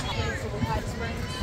Springs.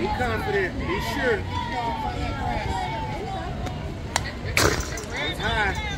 Be confident. Be sure. It's high.